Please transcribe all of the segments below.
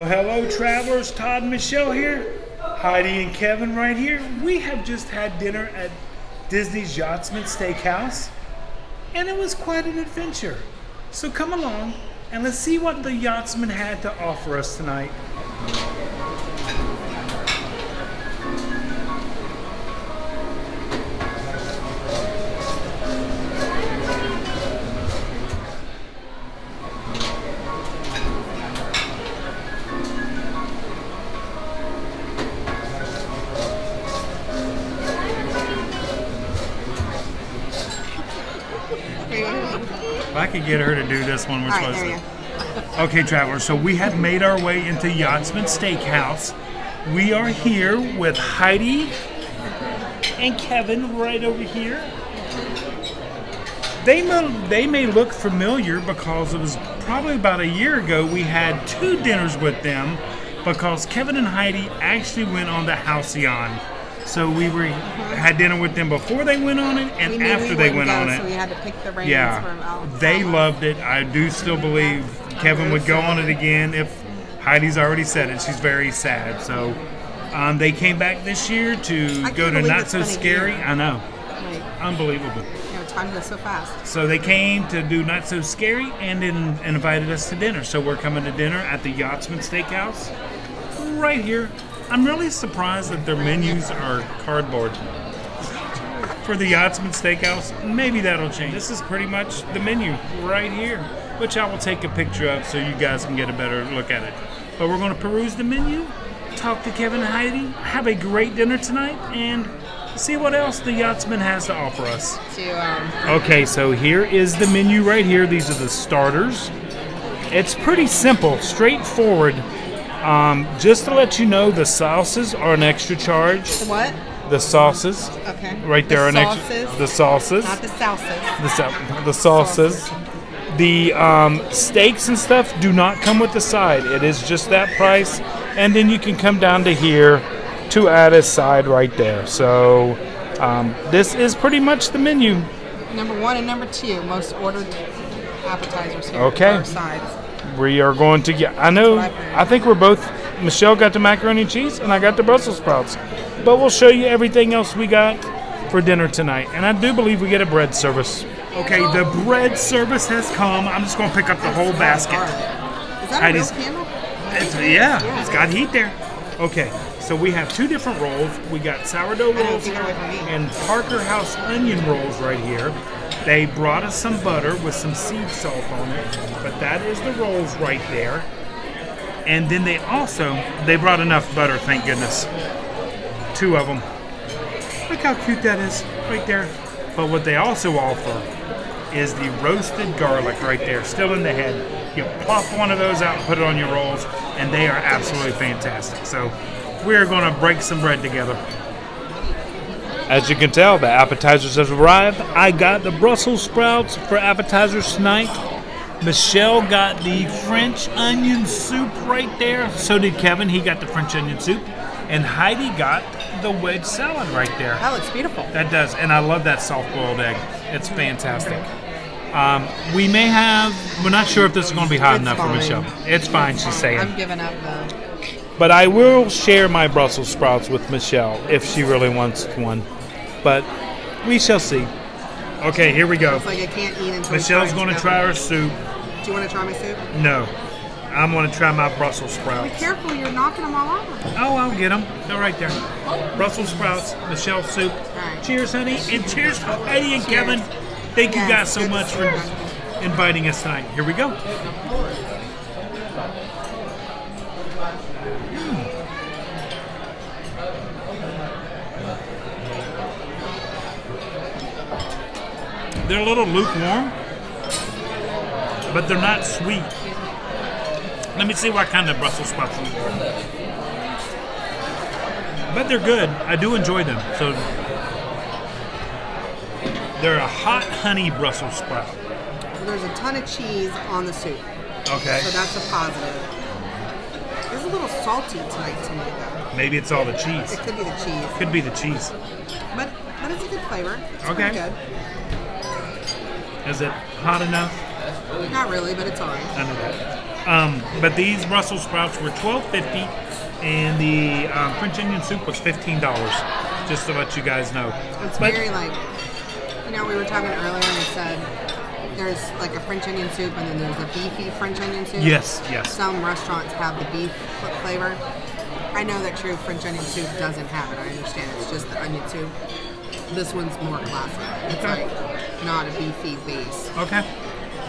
Hello, travelers. Todd and Michelle here. Heidi and Kevin right here. We have just had dinner at Disney's Yachtsman Steakhouse, and it was quite an adventure. So come along and let's see what the Yachtsman had to offer us tonight. If I could get her to do this one, which All right, was there you the- okay, travelers. So we have made our way into Yachtsman Steakhouse. We are here with Heidi and Kevin right over here. They may, they may look familiar because it was probably about a year ago we had two dinners with them because Kevin and Heidi actually went on the Halcyon. So we were had dinner with them before they went on it and We after we they went go, on So we it. had to pick the reins Yeah, from Al- they Al- loved it. I do still believe Kevin would go on it again if Heidi's already said it. She's very sad. So um, they came back this year to go to Not So Scary. year. I know, Like, unbelievable. you know, time goes so fast. So they came to do Not So Scary and then invited us to dinner. So we're coming to dinner at the Yachtsman Steakhouse right here. I'm really surprised that their menus are cardboard. For the Yachtsman Steakhouse, maybe that'll change. This is pretty much the menu right here, which I will take a picture of so you guys can get a better look at it. But we're going to peruse the menu, talk to Kevin and Heidi, have a great dinner tonight, and see what else the Yachtsman has to offer us. Um, Okay, so here is the menu right here. These are the starters. It's pretty simple, straightforward. Um, just to let you know, the sauces are an extra charge. the what? The sauces, Okay. right there, the are an extra. sauces, The sauces, not the salsas. the sa- the sauces. The um, steaks and stuff do not come with the side. It is just that price, and then you can come down to here to add a side right there. So um, this is pretty much the menu. Number one and number two, most ordered appetizers here. Okay. Sides. We are going to get. I know. I I think we're both. Michelle got the macaroni and cheese, and I got the Brussels sprouts. But we'll show you everything else we got for dinner tonight. And I do believe we get a bread service. Okay, the bread service has come. I'm just going to pick up the whole basket. Is that a real Heidi's- candle? It's, yeah, it's got heat there. Okay, so we have two different rolls. We got sourdough rolls take it away from me. and Parker House onion rolls right here. They brought us some butter with some seed salt on it, but that is the rolls right there. And then they also they brought enough butter, thank goodness. Two of them. Look how cute that is right there. But what they also offer is the roasted garlic right there, still in the head. You plop one of those out and put it on your rolls, and they are absolutely fantastic. So we're going to break some bread together. As you can tell, the appetizers have arrived. I got the Brussels sprouts for appetizers tonight. Michelle got the French onion soup right there. So did Kevin. He got the French onion soup. And Heidi got the wedge salad right there. That looks beautiful. That does, and I love that soft boiled egg. It's fantastic. Um, we may have, we're not sure if this is going to be hot It's enough fine. for Michelle. It's fine, she's saying. I'm giving up though. But I will share my Brussels sprouts with Michelle if she really wants one. But we shall see. Okay, here we go. It's like I can't eat until Michelle's going going to try her soup. Do you want to try my soup? No, I'm going to try my Brussels sprouts. Be careful, you're knocking them all over. Oh, I'll get them. They're right there. Brussels sprouts, Michelle soup. right. Cheers, honey, and cheers to Heidi and Cheers. Kevin. Thank you guys so much for inviting us tonight. Here we go. They're a little lukewarm, but they're not sweet. Let me see what kind of Brussels sprouts you But they're good. I do enjoy them. So they're a hot honey Brussels sprout. There's a ton of cheese on the soup, Okay. so that's a positive. It's a little salty tonight to me though. Maybe it's all the cheese. It could be the cheese, Could be the cheese. but but it's a good flavor. It's Okay. good. Is it hot enough? Not really, but it's alright. I know that. Um, but these Brussels sprouts were twelve fifty, and the um, French onion soup was fifteen dollars. Just to let you guys know. It's But- very like, you know, we were talking earlier and we said there's like a French onion soup and then there's a beefy French onion soup. Yes, yes. Some restaurants have the beef flavor. I know that true French onion soup doesn't have it. I understand it's just the onion soup. This one's more classic. It's Okay. like not a beefy base. Okay.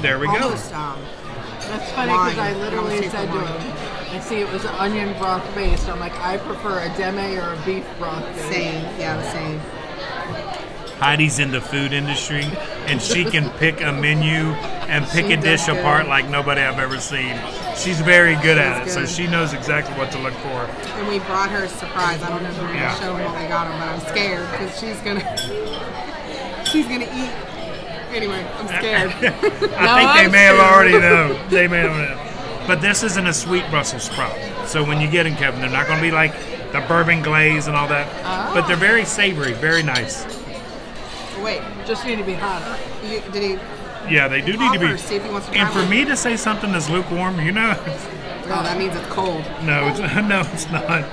There we go. Um, That's funny because I Wine. literally Almost said to taste the him, I see it was onion broth based. I'm like, I prefer a demi or a beef broth based. same. Yeah, the same. Heidi's in the food industry, and she can pick a menu and pick She a dish good. apart like nobody I've ever seen. She's very good at it, She's so good. she knows exactly what to look for. And we brought her a surprise. I don't know if we're gonna Yeah. show them what we got her, but I'm scared because she's gonna she's gonna eat. Anyway, I'm scared. I think they I'm may have already known. They may have known. But this isn't a sweet Brussels sprout. So when you get them, Kevin, they're not going to be like the bourbon glaze and all that. But they're very savory, very nice. Wait, Just need to be hot. you, did he Yeah, they do need to be. see if he wants to And for one? me to say something that's lukewarm, you know, Oh, that means it's cold. no, it's, no, it's not.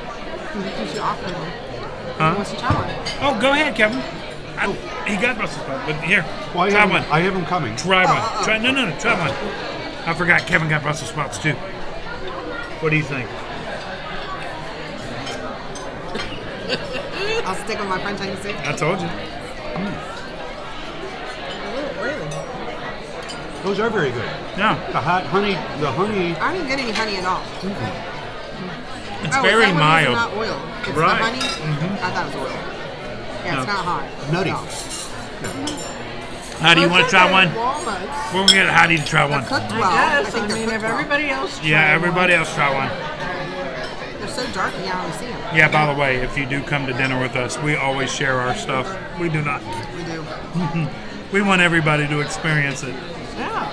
You should offer him. Huh? He wants to try one. Oh, go ahead, Kevin. I, he got Brussels sprout, but here, Well, I try have, one. I have them coming. Try one. oh, oh. Try no, no, no. Try one. I forgot Kevin got Brussels sprouts too. What do you think? I'll stick with my French onion soup. I told you. Really? Those are very good. Yeah, The hot honey, the honey. I didn't get any honey at all. it's oh, very is that what it is? mild. Not oil. It's Right. the honey. Mhm. I thought it was oil. Yeah, No. it's not hot. Nutty. at all. How do you want to try one? Walnuts. We're gonna get Heidi to try one. cooked well. I I guess. think I, mean, cooked if well. everybody else. Yeah, everybody one- else try one. They're so dark you can't see them. Yeah. By the way, if you do come to dinner with us, we always share our stuff. We do not. We do. We want everybody to experience it. Yeah.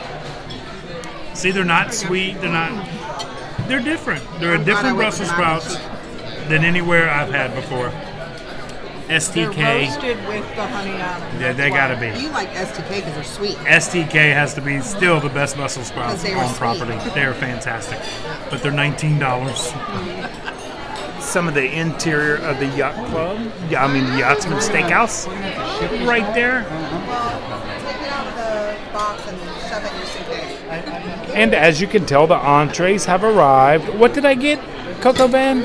See, they're not sweet. They're not. They're different. They're a I'm glad different went Brussels the mac and sprouts than anywhere I've had before. They're STK. roasted with the honey on them. Yeah, they gotta be. You like STK because they're sweet. STK has to be still the best Brussels sprouts Because they were on sweet. property. They are fantastic, but they're nineteen dollars. Mm-hmm. Some of the interior of the yacht club, yeah, I mean the Yachtsman Steakhouse, right there. Well, take it out of the box and then shove it in your suitcase. And as you can tell, the entrees have arrived. What did I get? Coq au Vin?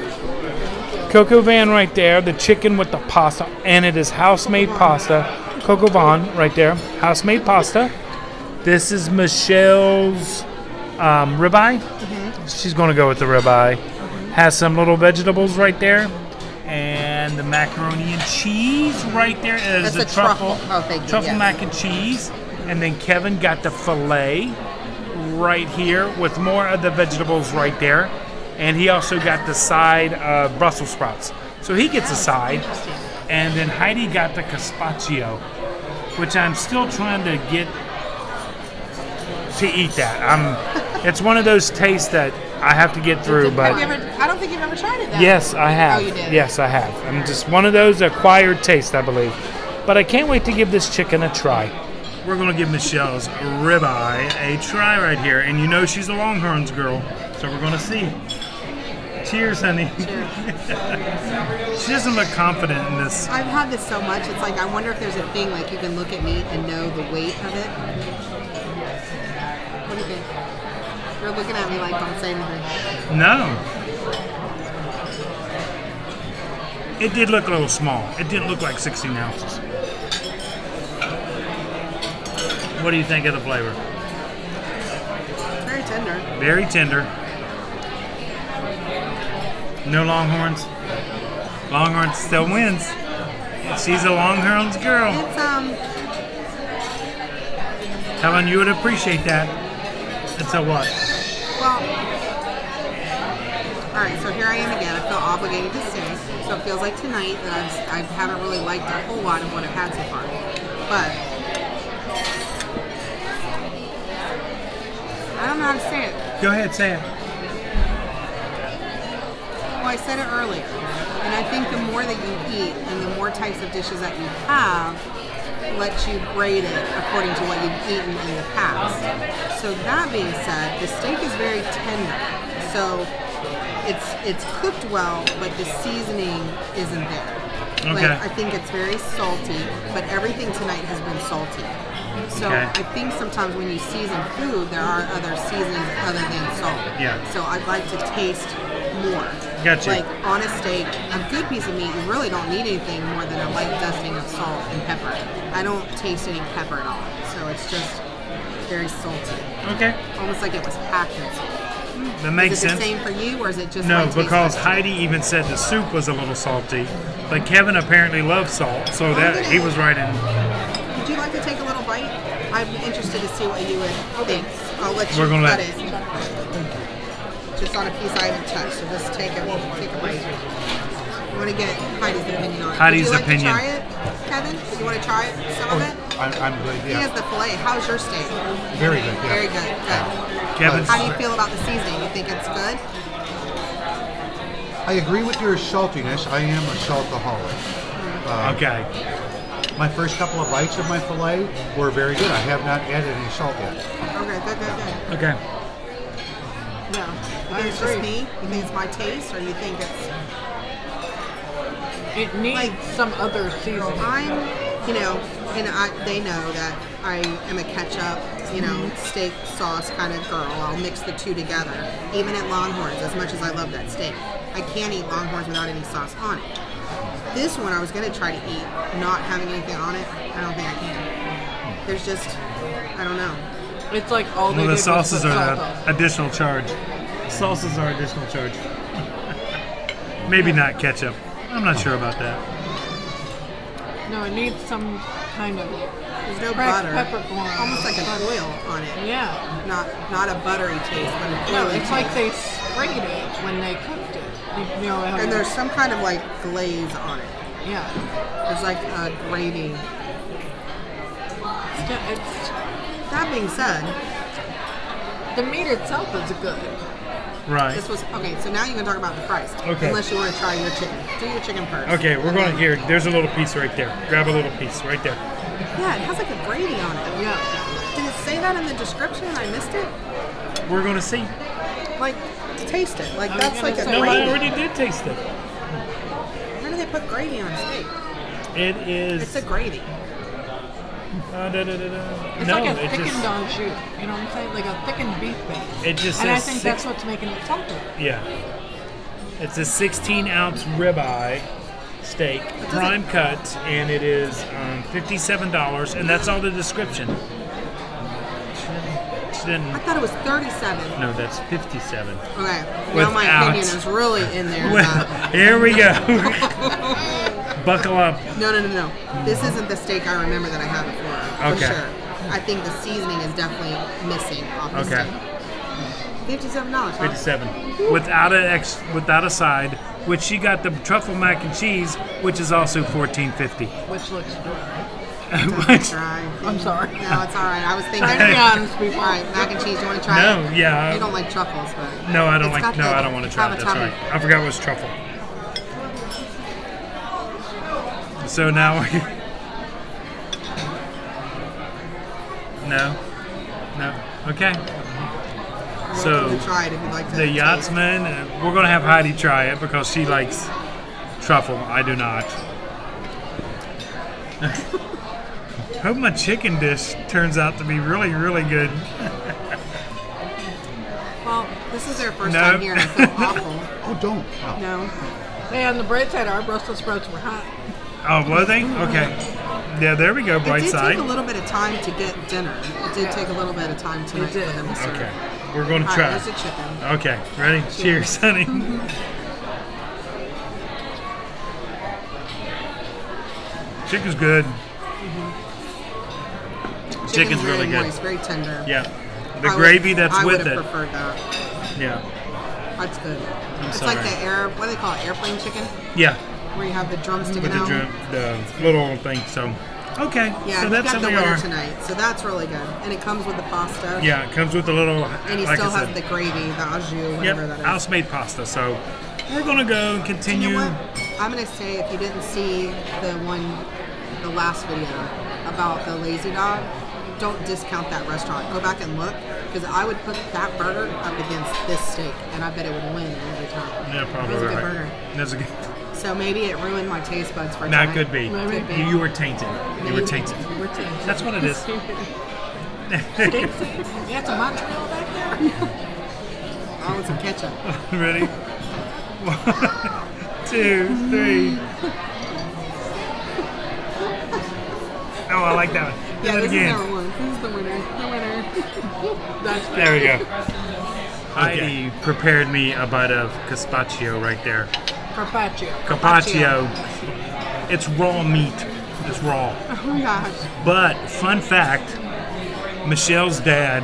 Coq au Vin right there, the chicken with the pasta, and it is house made pasta. Coq au Vin right there, house made pasta. This is Michelle's um, ribeye. She's going to go with the ribeye. Has some little vegetables right there. And the macaroni and cheese right there is That's the a truffle. Oh, thank you, Truffle mac and cheese. And then Kevin got the filet right here with more of the vegetables right there. And he also got the side of Brussels sprouts. So he gets a side. And then Heidi got the gazpacho, which I'm still trying to get to eat that. I'm it's one of those tastes that I have to get through, Have you but ever, I don't think you've ever tried it. That yes, I have. Oh, you did? Yes, I have. I'm just one of those acquired tastes, I believe. But I can't wait to give this chicken a try. We're gonna give Michelle's ribeye a try right here, and you know she's a Longhorns girl, so we're gonna see. Cheers, honey. she doesn't look confident in this. I've had this so much. It's like I wonder if there's a thing like you can look at meat and know the weight of it. What do you think? You're looking at me like don't say anything. No. It did look a little small. It didn't look like 16 ounces. What do you think of the flavor? Very tender. Very tender. No Longhorns. Longhorns still wins. She's a Longhorns girl. It's um. Helen, you would appreciate that. It's a what? Well. All right. So here I am again. I feel obligated to say. So it feels like tonight that I've, I haven't really liked a whole lot of what I've had so far. But I don't know how to say it. Go ahead, say it. I said it earlier, and I think the more that you eat and the more types of dishes that you have, lets you grade it according to what you've eaten in the past. So that being said, the steak is very tender. So it's it's cooked well, but the seasoning isn't there. Like Okay. I think it's very salty, but everything tonight has been salty. So Okay. I think sometimes when you season food, there are other seasonings other than salt. Yeah. So I'd like to taste more. Gotcha. Like on a steak, a good piece of meat, you really don't need anything more than a light dusting of salt and pepper. I don't taste any pepper at all. So it's just very salty. Okay, Almost like it was packed in salt. that makes is it sense. the same for you, or is it just No, because? Heidi even said the soup was a little salty, but Kevin apparently loves salt, so that he was right in. I'm interested to see what you would think. I'll let you We're gonna cut let- it. Just on a piece I haven't touched, so just take it. Take a bite. I want to get Heidi's opinion on it. Heidi's Would you like opinion. To try it, Kevin? Do you want to try it? Some of oh, it. I'm, I'm good. He has the fillet. How's your steak? very good. Yeah. Very good. Good. Kevin's. How do you feel about the seasoning? You think it's good? I agree with your saltiness. I am a saltaholic. Uh, okay, My first couple of bites of my fillet were very good. I have not added any salt yet. Okay, good, good, good. okay. No. You think it's just me? You think it's my taste, or you think it's It needs Like- some other seasoning. I'm, you know, and I, they know that I am a ketchup, you know, mm-hmm. steak sauce kind of girl. I'll mix the two together. Even at Longhorns, as much as I love that steak, I can't eat Longhorns without any sauce on it. This one I was gonna try to eat, not having anything on it. I don't think I can. There's just, I don't know. It's like all they Well, the sauces are salt on. a- additional charge. Sauces are additional charge. Maybe not ketchup. I'm not sure about that. No, it needs some kind of There's no cracked butter, peppercorn. almost like an oil on it. Yeah. Not not a buttery taste, but an No, oily it's like they sprayed it when they cooked it. You, you know, And you- there's some kind of like glaze on it. yeah. There's like a gravy. It's, it's That being said, the meat itself is good. Right. this was okay. So now you can talk about the price. Okay. Unless you want to try your chicken, do your chicken first. Okay, we're going to here. There's a little piece right there. Grab a little piece right there. Yeah, it has like a gravy on it. Yeah. Did it say that in the description? I missed it. We're going to see. Like, taste it. Like that's like a No, I already did taste it. Where do they put gravy on steak? It is. It's a gravy. Uh, da, da, da. It's no, like a it thickened just. au jus. You know what I'm saying? Like a thickened beef base. It just and I think six- that's what's making it salty. Yeah. It's a 16 ounce ribeye steak, prime cut, and it is um, $57, and that's all the description. I thought it was 37. No, that's 57. Okay. Now my opinion is really in there. Well, here we go. Buckle up. No, no, no, no. This isn't the steak I remember that I had before. For Okay. sure. I think the seasoning is definitely missing off the Okay. steak. Fifty-seven dollars. Huh? 57 without a ex, without a side, which she got the truffle mac and cheese, which is also 14.50. Which looks dry. Which- Try. I'm sorry. No, it's all right. I was thinking. Trying to be honest, people. All right, mac and cheese. You want to try No, it? yeah. You don't like truffles, but no, I don't like. got No, the I don't want to try it. That's right. I forgot it was truffle. So now. No, no. Okay. So, try it if you'd like to. The taste. yachtsman. uh, We're gonna have Heidi try it because she likes truffle. I do not. Hope my chicken dish turns out to be really, really good. Well, this is their first No. time here, and I feel awful. Oh, don't. Oh. No. Hey, on the bright side, our Brussels sprouts were hot. Oh, were they? Okay. Yeah, there we go. It Bright did side. take a little bit of time to get dinner. It did take a little bit of time tonight did. for them to serve. Okay. We're going to try. right, there's the chicken. Okay. Ready? Cheers, honey. Chicken's good. Chicken's very really good. moist, very tender. Yeah. The I would- gravy that's I with would have it. preferred that. Yeah. That's good. it's sorry. like the air. What do they call it? Airplane chicken, Yeah. where you have the drum sticking With the, drum, the little thing. So, okay. Yeah, so that's got the winner tonight, so that's really good. And it comes with the pasta. Yeah, it comes with the little. And he like still I has said, the gravy, the au jus, whatever Yep, that is. house made pasta. So we're gonna go and you continue. know what? I'm gonna say if you didn't see the one, the last video about the Lazy Dog, don't discount that restaurant. Go back and look because I would put that burger up against this steak, and I bet it would win every time. Yeah, probably was a good right. burger. That's a good. So maybe it ruined my taste buds for That could be. Maybe. You, you were tainted. You were tainted. We're changing. That's what it is. You got some mozzarella back there? Oh, with some ketchup. Ready? One, two, three. Oh, I like that one. Do Yeah, it this is again. number one. Who's the winner? The winner. That's There we go. Heidi prepared me a bite of gazpacho right there. carpaccio. Carpaccio. It's raw meat. It's raw. Oh my gosh. But fun fact, Michelle's dad,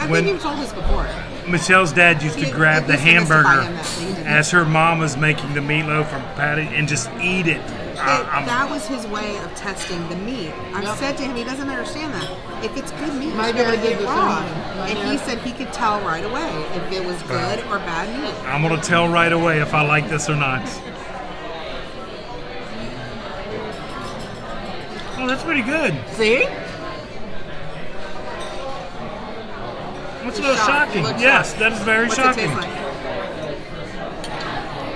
I When- think you've told this before. Michelle's dad used to grab he the used to mystify hamburger him that way, didn't he? as her mom was making the meatloaf from patty and just eat it. I- I'm- that was his way of testing the meat. I've Yep. said to him, he doesn't understand that. If it's good meat, My you should be able dad did eat raw. same. And he said he could tell right away if it was good or bad meat. I'm gonna tell right away if I like this or not. Oh, that's pretty good. See? That's a little shocking. Yes, that is very What's shocking.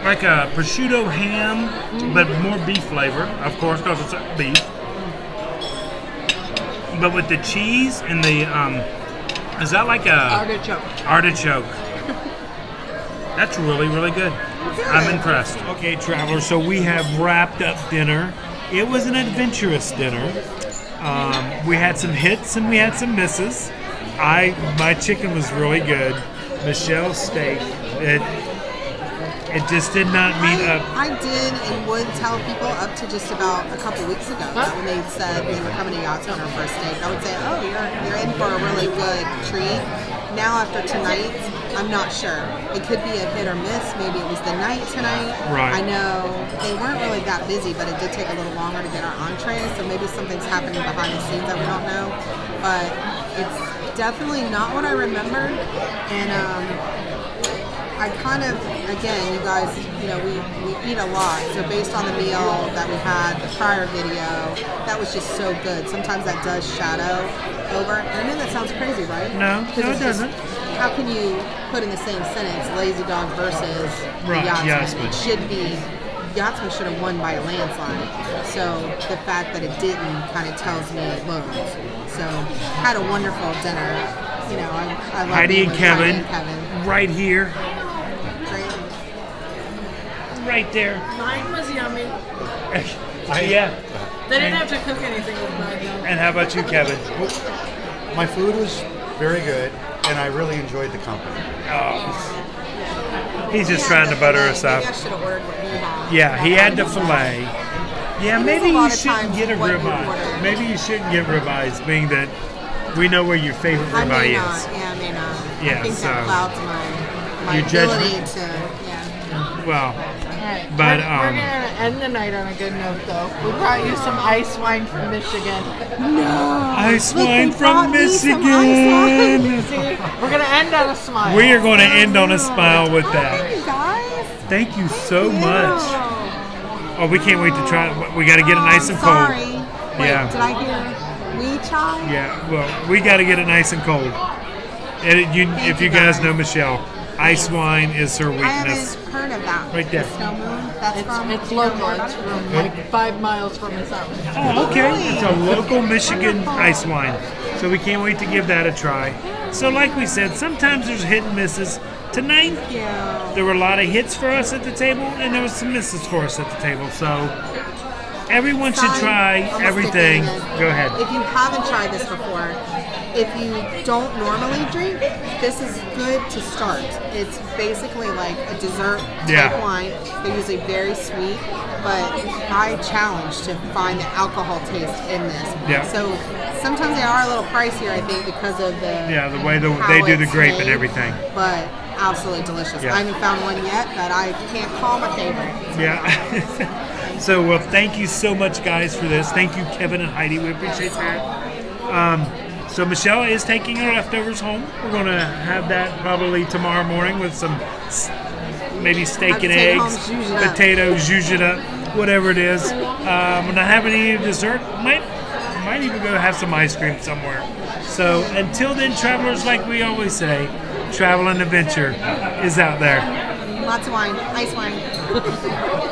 It taste like? Like a prosciutto ham, but more beef flavor, of course, because it's beef. But with the cheese and the um, is that like a Artichoke. artichoke? That's really, really good. I'm impressed. Okay, travelers, so we have wrapped up dinner. It was an adventurous dinner. Um, we had some hits and we had some misses. I my chicken was really good. Michelle's steak, it it just did not meet I, up. I did and would tell people up to just about a couple weeks ago that when they said they were coming to Yachts on our first date, I would say, oh, you're, you're in for a really good treat. Now after tonight, I'm not sure. It could be a hit or miss. Maybe it was the night tonight. Right. I know they weren't really that busy, but it did take a little longer to get our entrees, so maybe something's happening behind the scenes that we don't know. But it's definitely not what I remembered. And um, I kind of, again, you guys, you know, we, we eat a lot. So based on the meal that we had, the prior video, that was just so good. Sometimes that does shadow over. And I know that sounds crazy, right? No, no, it doesn't. how can you put in the same sentence Lazy Dog versus Right, Yachtsman? Yachtsman. It should be, Yachtsman should have won by a landslide. So the fact that it didn't kind of tells me it loads. So had a wonderful dinner. You know, I, I love Heidi and Heidi Kevin, and Kevin. right here. Right there. Mine was yummy. yeah. They didn't have to cook anything with mine though. And how about you, Kevin? My food was very good, and I really enjoyed the company. Oh. He's just He trying to butter filet. us up. Maybe I should have ordered what he had. Yeah, he had the fillet. Yeah, maybe you shouldn't get a what you ribeye. Maybe you shouldn't get ribeyes, being that we know where your favorite I may ribeye not. is. Yeah, I may not. Yeah, I think so- that clouds my my Your ability judgment? to. Yeah. Well, Alright, But, we're, um, we're gonna end the night on a good note though. We brought you some ice wine from Michigan. No, ice Look, wine from me some Michigan. See, we're gonna end on a smile. We are going to end on a smile with Hi, that. guys. Thank you so much. Oh, we can't wait to try it. We got to get it nice and I'm cold. sorry. Wait, Yeah. did I hear wee chai? Yeah, well, we got to get it nice and cold. And it- you, if you, you guys guys. know Michelle, ice wine is her weakness. I weakness. haven't heard of that. Right there. The Snow Moon. That's It's, from. it's do you know local. more It's it? from like five miles from his house. Oh, okay. It's a local Michigan ice wine. So we can't wait to give that a try. So, like we said, sometimes there's hit and misses. Tonight, there were a lot of hits for us at the table, and there was some misses for us at the table. So, everyone should try everything. stick it in. Go ahead. If you haven't tried this before, if you don't normally drink, this is good to start. It's basically like a dessert type Yeah. wine. They're usually very sweet, but I challenge to find the alcohol taste in this. Yeah. So sometimes they are a little pricier, I think, because of the Yeah, the way the, they do the grape and everything. But absolutely delicious. Yeah. I haven't found one yet that I can't call my favorite. Yeah. so, well, thank you so much, guys, for this. Thank you, Kevin and Heidi. We appreciate that. Um, so, Michelle is taking her leftovers home. We're going to have that probably tomorrow morning with some maybe steak and home, eggs, potatoes, zhuzh it up, whatever it is. Um, we're not having any dessert. Might Might even go have some ice cream somewhere. So until then, travelers, like we always say, travel and adventure is out there. Lots of wine, ice wine.